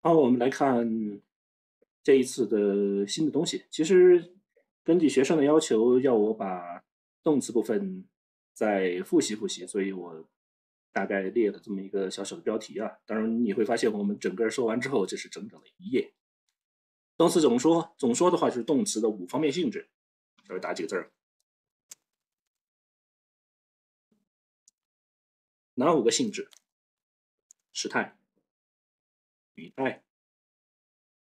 好，我们来看这一次的新的东西。其实根据学生的要求，要我把动词部分再复习复习，所以我大概列了这么一个小小的标题啊。当然你会发现，我们整个说完之后，这是整整的一页。动词总说，总说的话就是动词的五方面性质。稍微打几个字儿，哪五个性质？时态。语态、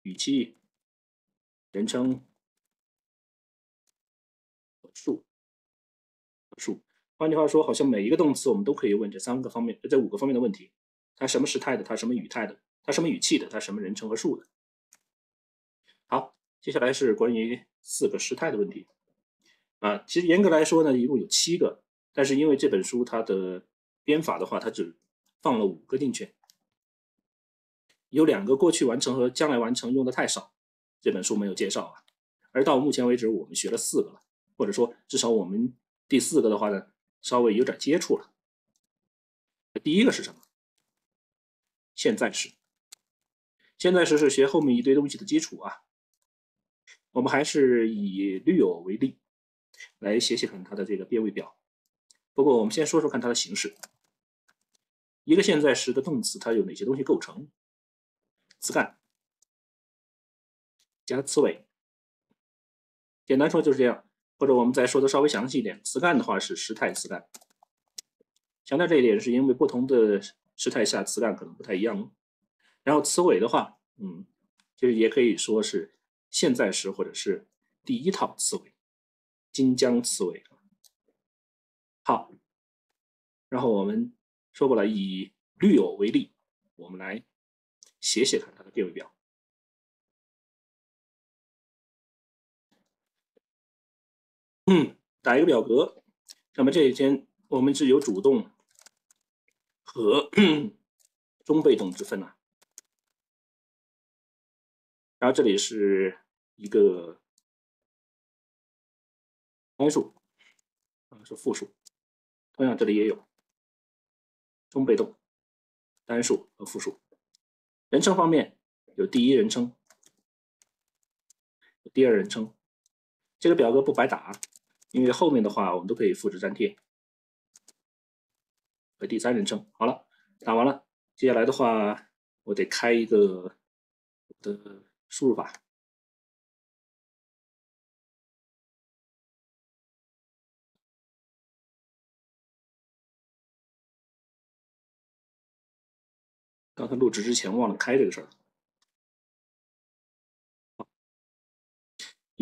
语气、人称、数、数。换句话说，好像每一个动词我们都可以问这三个方面、这五个方面的问题：它什么时态的？它什么语态的？它什么语气的？它什么人称和数的？好，接下来是关于四个时态的问题。啊，其实严格来说呢，一共有七个，但是因为这本书它的编法的话，它只放了五个进去。有两个过去完成和将来完成用的太少，这本书没有介绍啊。而到目前为止，我们学了四个了，或者说至少我们第四个的话呢，稍微有点接触了。第一个是什么？现在时。现在时是学后面一堆东西的基础啊。我们还是以驴友为例，来写写看它的这个变位表。不过我们先说说看它的形式。一个现在时的动词，它有哪些东西构成？词干加词尾，简单说就是这样。或者我们再说的稍微详细一点，词干的话是时态词干。强调这一点，是因为不同的时态下词干可能不太一样。然后词尾的话，嗯，就是也可以说是现在时或者是第一套词尾，金江词尾。好，然后我们说过了，以绿偶为例，我们来。写写看它的变位表。嗯，打一个表格。那么这一天我们是有主动和 中被动之分啊。然后这里是一个单数啊，是复数。同样这里也有中被动、单数和复数。人称方面有第一人称、第二人称，这个表格不白打，因为后面的话我们都可以复制粘贴。和第三人称，好了，打完了，接下来的话我得开一个的输入法。刚才录制之前忘了开这个事儿。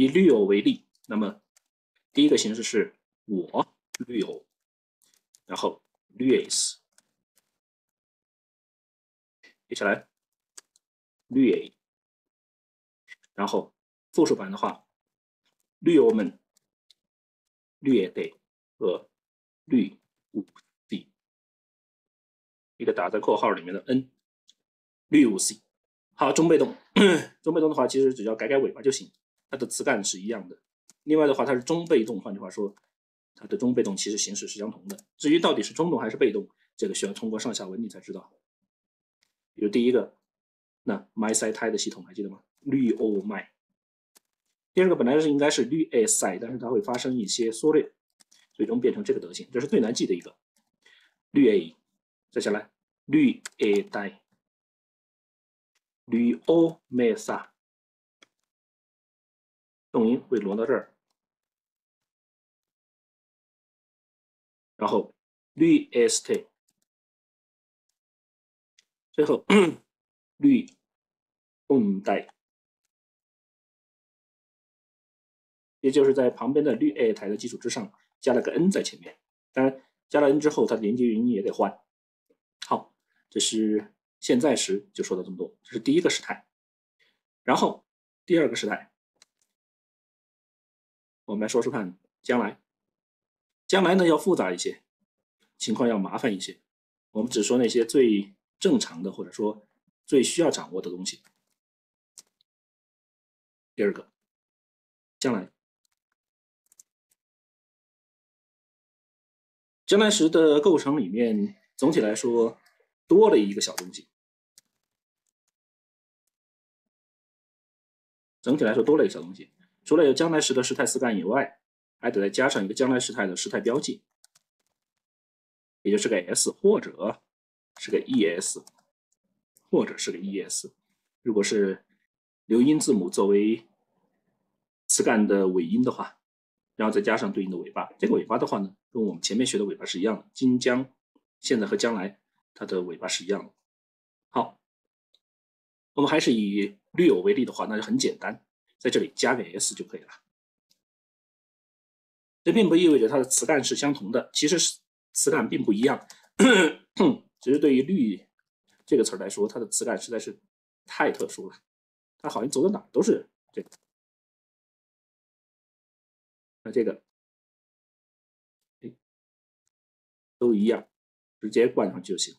以驴友为例，那么第一个形式是我驴友，然后 luis，接下来 lui，然后复数版的话，驴友们 luide 和 lui u d，一个打在括号里面的 n。六 c，好，中被动，中被动的话，其实只要改改尾巴就行，它的词干是一样的。另外的话，它是中被动，换句话说，它的中被动其实形式是相同的。至于到底是中动还是被动，这个需要通过上下文你才知道。比如第一个，那 my side 胎的系统还记得吗？绿 o my。第二个本来是应该是绿 a side，但是它会发生一些缩略，最终变成这个德行，这是最难记的一个绿 a。再下来绿 a 带。吕欧梅萨，动音会挪到这儿，然后绿 s t，最后吕翁代，也就是在旁边的吕 a 台的基础之上加了个 n 在前面，当然加了 n 之后，它的连接元音也得换。好，这是。现在时就说到这么多，这是第一个时态。然后第二个时态，我们来说说看将来。将来呢要复杂一些，情况要麻烦一些。我们只说那些最正常的，或者说最需要掌握的东西。第二个，将来，将来时的构成里面，总体来说多了一个小东西。整体来说多了一个小东西，除了有将来时的时态词干以外，还得再加上一个将来时态的时态标记，也就是个 s 或者是个 es，或者是个 es。如果是留音字母作为词干的尾音的话，然后再加上对应的尾巴，这个尾巴的话呢，跟我们前面学的尾巴是一样的，今将现在和将来它的尾巴是一样的。好，我们还是以绿偶为例的话，那就很简单，在这里加个 s 就可以了。这并不意味着它的词干是相同的，其实是词干并不一样，只是对于绿这个词来说，它的词干实在是太特殊了，它好像走到哪都是这个。那这个，都一样，直接灌上去就行。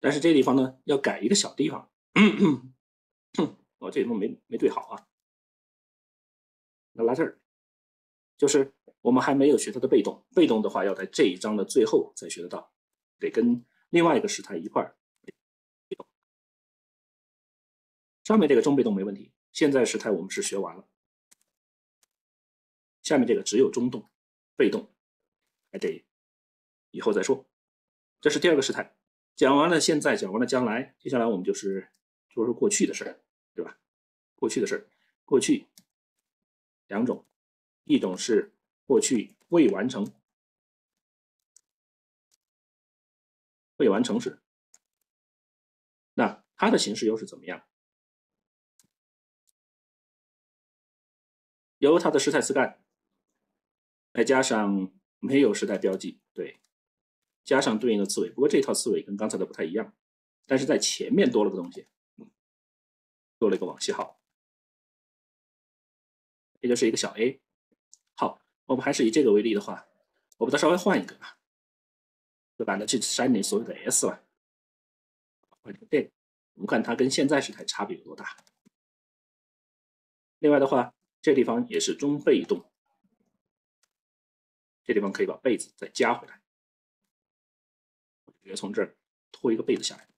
但是这地方呢，要改一个小地方。哦，这地方没没对好啊。那拉这儿，就是我们还没有学它的被动，被动的话要在这一章的最后才学得到，得跟另外一个时态一块儿。上面这个中被动没问题，现在时态我们是学完了。下面这个只有中动，被动还得以后再说。这是第二个时态，讲完了现在，讲完了将来，接下来我们就是说说过去的事儿，对吧？过去的事儿，过去两种，一种是过去未完成，未完成时，那它的形式又是怎么样？由它的时态词干，再加上没有时态标记，对，加上对应的刺尾。不过这套刺尾跟刚才的不太一样，但是在前面多了个东西，多了一个往昔号，也就是一个小 a。好，我们还是以这个为例的话，我把它稍微换一个吧，就懒得去删你所有的 s 了，换成这个，我们看它跟现在时态差别有多大。另外的话。这地方也是中被动，这地方可以把被子再加回来，直接从这儿拖一个被子下来。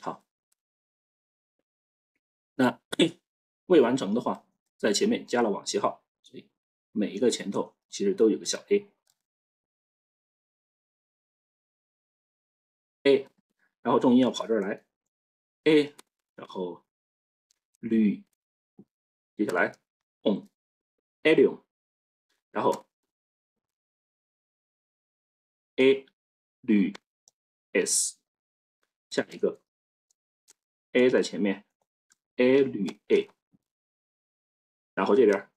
好，那 未完成的话，在前面加了往昔号，所以每一个前头其实都有个小 a，a，然后重音要跑这儿来，a，然后。绿，接下来，on，allium，然后，a，绿，s，下一个，a 在前面，a 绿 a，然后这边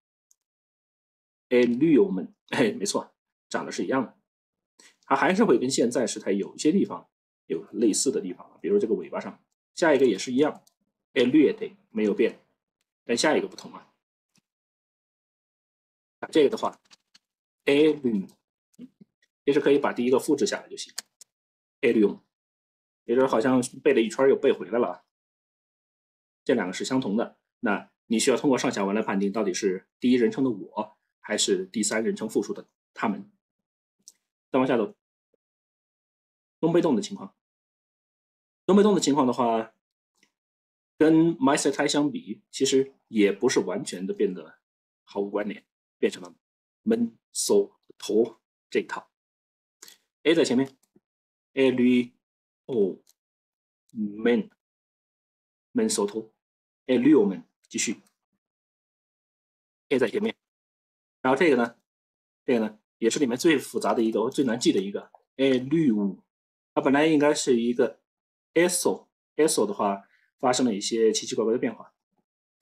，a 绿我们，哎，没错，长得是一样的，它还是会跟现在时态有一些地方有类似的地方，比如这个尾巴上，下一个也是一样。a 略的没有变，但下一个不同啊。这个的话，a 绿，其实可以把第一个复制下来就行。a 绿，也就是好像背了一圈又背回来了。这两个是相同的，那你需要通过上下文来判定到底是第一人称的我还是第三人称复数的他们。再往下走，中被动的情况，中被动的情况的话。跟 my s e t 相比，其实也不是完全的变得毫无关联，变成了 men so 头这一套。A 在前面，a 绿 o men men so 头，a 绿 o men 继续，a 在前面，然后这个呢，这个呢也是里面最复杂的一个，最难记的一个 a 绿五，它本来应该是一个 eso，eso 的话。发生了一些奇奇怪怪的变化。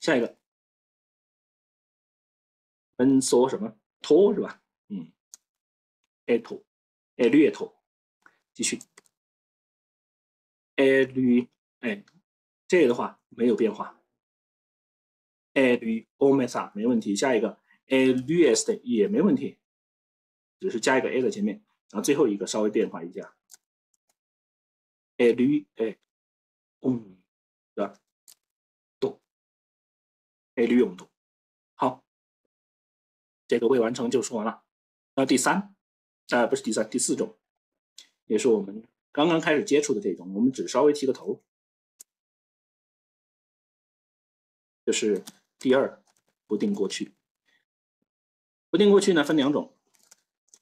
下一个，n 缩什么托是吧？嗯，a 托，a 略托，继续，a 绿，哎，这个的话没有变化，a 绿 o m e s a 没问题。下一个，a 绿 s 也没问题，只是加一个 a 在前面，然后最后一个稍微变化一下，a 绿，哎，嗯。的动，a 绿用度，好，这个未完成就说完了。那第三，呃，不是第三，第四种，也是我们刚刚开始接触的这种，我们只稍微提个头，就是第二不定过去。不定过去呢分两种，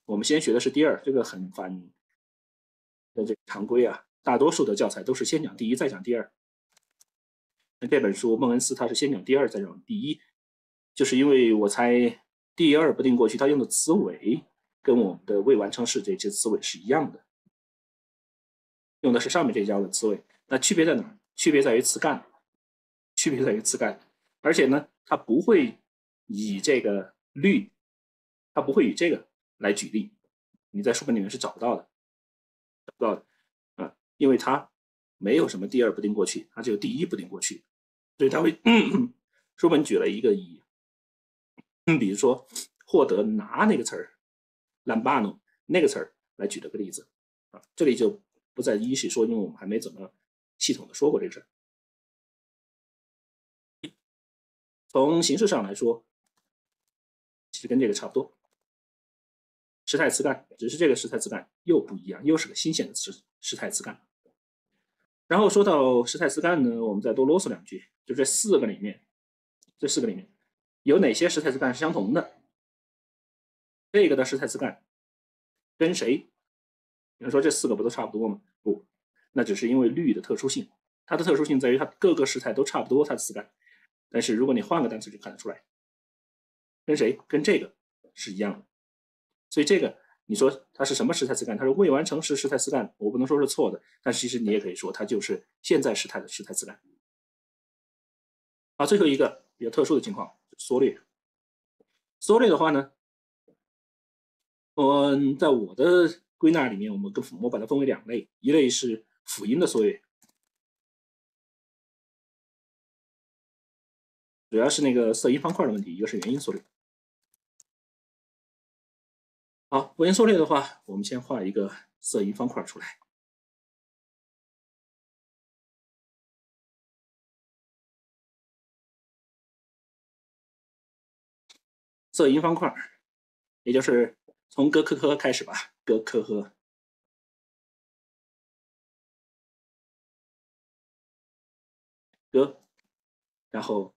我们先学的是第二，这个很反的这常规啊，大多数的教材都是先讲第一再讲第二。那这本书孟恩斯他是先讲第二再讲第一，就是因为我猜第二不定过去他用的词尾跟我们的未完成式这些词尾是一样的。用的是上面这条的词尾，那区别在哪？区别在于词干，区别在于词干，而且呢，它不会以这个律，它不会以这个来举例，你在书本里面是找不到的，找不到的，啊，因为它没有什么第二不定过去，它只有第一不定过去，所以它会 书本举了一个以，比如说获得拿那个词儿，lambano 那个词儿来举了个例子，啊，这里就。不再一细说，因为我们还没怎么系统的说过这事儿。从形式上来说，其实跟这个差不多。时态词干，只是这个时态词干又不一样，又是个新鲜的时时态词干。然后说到时态词干呢，我们再多啰嗦两句，就这四个里面，这四个里面有哪些时态词干是相同的？这个的时态词干跟谁？有人说这四个不都差不多吗？不，那只是因为律的特殊性。它的特殊性在于它各个时态都差不多，它的词干。但是如果你换个单词，就看得出来，跟谁？跟这个是一样的。所以这个你说它是什么时态词干？它是未完成时时态词干，我不能说是错的。但其实你也可以说它就是现在时态的时态词干。好，最后一个比较特殊的情况，缩略。缩略的话呢，嗯，在我的。归纳里面，我们跟我把它分为两类，一类是辅音的缩略，主要是那个色音方块的问题；一个是元音缩略。好，辅音缩略的话，我们先画一个色音方块出来。色音方块，也就是从哥科科开始吧。哥科呵，哥，然后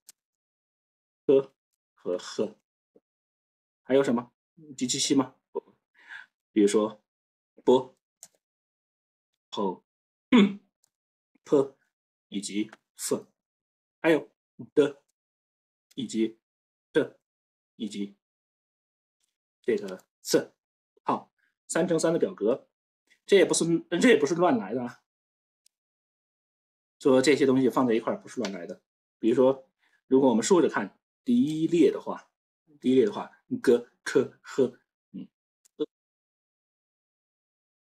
呵和呵，还有什么机器系吗？比如说波、后、p 以及 f，还有的以及这以及这个 s。三乘三的表格，这也不是这也不是乱来的啊。说这些东西放在一块不是乱来的。比如说，如果我们竖着看第一列的话，第一列的话，g、k、h，嗯，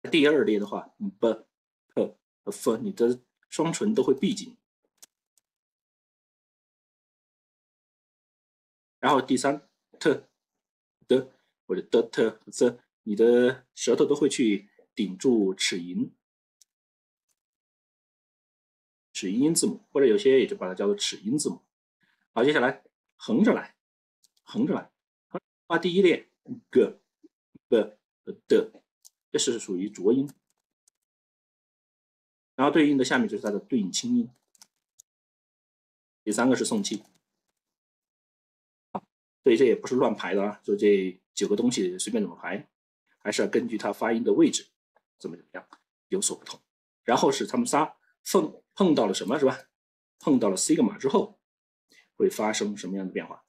第二列的话，b、p 和 f，你的双唇都会闭紧。然后第三，t、的或者的、t、z。你的舌头都会去顶住齿龈，齿龈音字母，或者有些也就把它叫做齿音字母。好，接下来横着来，横着来，画第一列 g、b、的，这是属于浊音，然后对应的下面就是它的对应清音。第三个是送气，所以这也不是乱排的啊，就这九个东西随便怎么排。还是要根据它发音的位置，怎么怎么样有所不同。然后是他们仨碰碰到了什么，是吧？碰到了 sigma 之后会发生什么样的变化？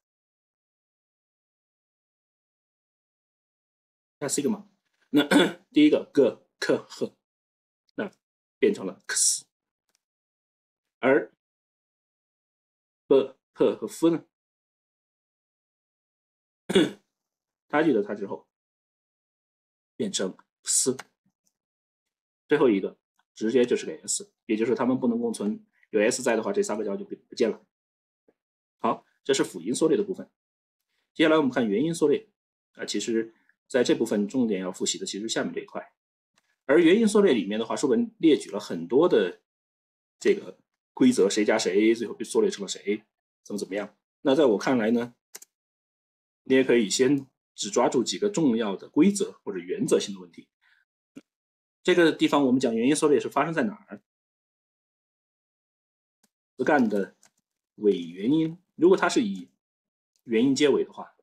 看 sigma，那 第一个 g k h，那变成了 x，而 b p 和 f 呢，它记得它之后。变成 s，最后一个直接就是个 s，也就是它们不能共存。有 s 在的话，这三个胶就不不见了。好，这是辅音缩略的部分。接下来我们看元音缩略啊，其实在这部分重点要复习的其实下面这一块。而元音缩略里面的话，书本列举了很多的这个规则，谁加谁，最后被缩略成了谁，怎么怎么样。那在我看来呢，你也可以先。只抓住几个重要的规则或者原则性的问题，这个地方我们讲原因缩略是发生在哪儿？词干的尾元音，如果它是以元音结尾的话，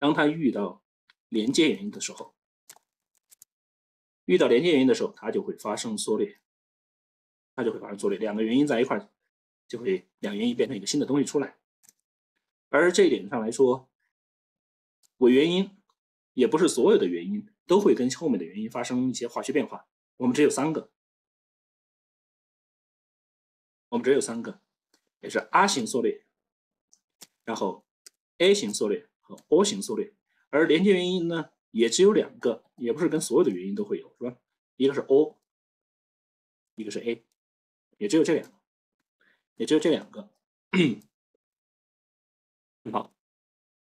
当它遇到连接元音的时候，遇到连接元音的时候，它就会发生缩略，它就会发生缩略。两个元音在一块儿，就会两元音变成一个新的东西出来。而这一点上来说，尾原因也不是所有的原因都会跟后面的原因发生一些化学变化。我们只有三个，我们只有三个，也是 R 型缩略，然后 A 型缩略和 O 型缩略。而连接原因呢，也只有两个，也不是跟所有的原因都会有，是吧？一个是 O，一个是 A，也只有这两个，也只有这两个。好，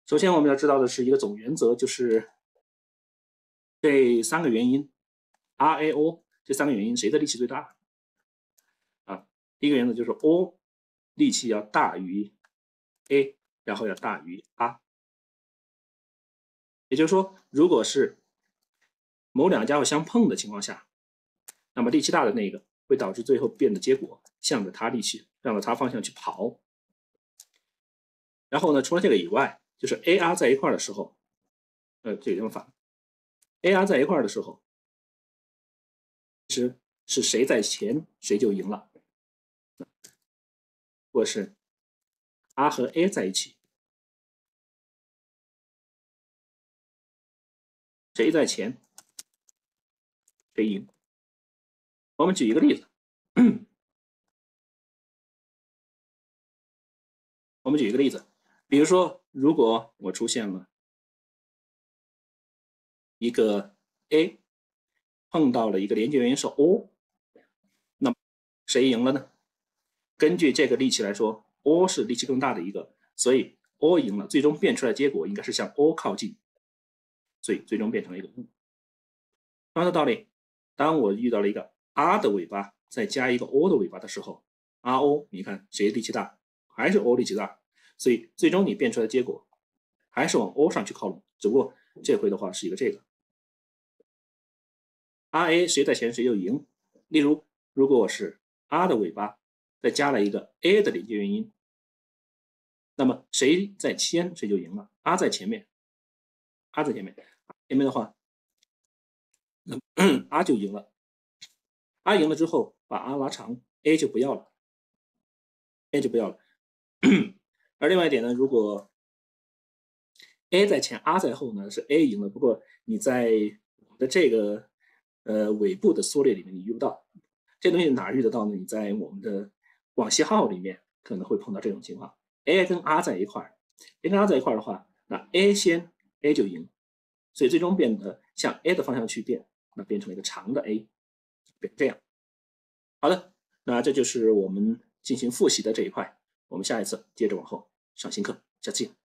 首先我们要知道的是一个总原则，就是这三个原因 R、A、O 这三个原因谁的力气最大？啊，第一个原则就是 O 力气要大于 A，然后要大于 R。也就是说，如果是某两个家伙相碰的情况下，那么力气大的那个会导致最后变的结果向着它力气，向着它方向去跑。然后呢，除了这个以外，就是 A、R 在一块的时候，呃，这个地方反，A、R 在一块的时候，其实是谁在前谁就赢了，或是 R 和 A 在一起，谁在前谁赢。我们举一个例子。我们举一个例子。比如说，如果我出现了一个 A 碰到了一个连接元音是 O，那么谁赢了呢？根据这个力气来说，O 是力气更大的一个，所以 O 赢了。最终变出来结果应该是向 O 靠近，所以最终变成了一个 U。同样的道理，当我遇到了一个 R 的尾巴，再加一个 O 的尾巴的时候，RO，你看谁力气大？还是 O 力气大？所以最终你变出来的结果还是往 O 上去靠拢，只不过这回的话是一个这个，R A 谁在前谁就赢。例如，如果我是 R 的尾巴，再加了一个 A 的连接元音，那么谁在先谁就赢了。R 在前面，R 在前面，前面的话，那 R 就赢了。R 赢了之后，把 R 拉长，A 就不要了，A 就不要了。而另外一点呢，如果 A 在前，R 在后呢，是 A 赢了。不过你在我们的这个呃尾部的缩略里面，你遇不到这东西哪遇得到呢？你在我们的广西号里面可能会碰到这种情况：A 跟 R 在一块儿，A 跟 R 在一块儿的话，那 A 先 A 就赢，所以最终变得向 A 的方向去变，那变成了一个长的 A，变这样。好的，那这就是我们进行复习的这一块。我们下一次接着往后上新课，下次见。